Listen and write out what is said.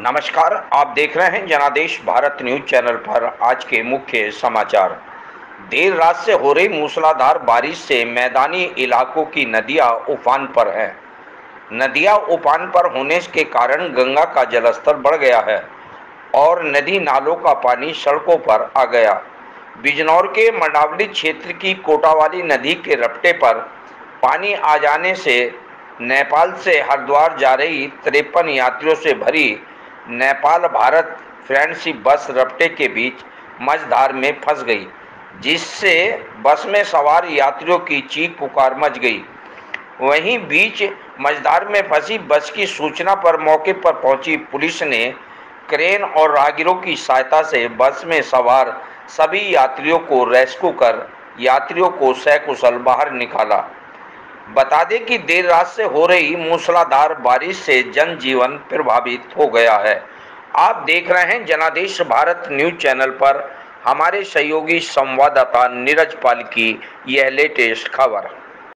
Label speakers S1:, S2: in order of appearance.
S1: नमस्कार आप देख रहे हैं जनादेश भारत न्यूज चैनल पर आज के मुख्य समाचार देर रात से हो रही मूसलाधार बारिश से मैदानी इलाकों की नदियां उफान पर हैं नदियां उफान पर होने के कारण गंगा का जलस्तर बढ़ गया है और नदी नालों का पानी सड़कों पर आ गया बिजनौर के मंडावली क्षेत्र की कोटावाली नदी के रपटे पर पानी आ जाने से नेपाल से हरिद्वार जा रही तिरपन यात्रियों से भरी नेपाल भारत फ्रेंडशिप बस रपटे के बीच मझधार में फंस गई जिससे बस में सवार यात्रियों की चीख पुकार मच गई वहीं बीच मझधार में फंसी बस की सूचना पर मौके पर पहुंची पुलिस ने क्रेन और रागिरों की सहायता से बस में सवार सभी यात्रियों को रेस्क्यू कर यात्रियों को सैकुशल बाहर निकाला बता दें कि देर रात से हो रही मूसलाधार बारिश से जनजीवन प्रभावित हो गया है आप देख रहे हैं जनादेश भारत न्यूज चैनल पर हमारे सहयोगी संवाददाता नीरज पाल की यह लेटेस्ट खबर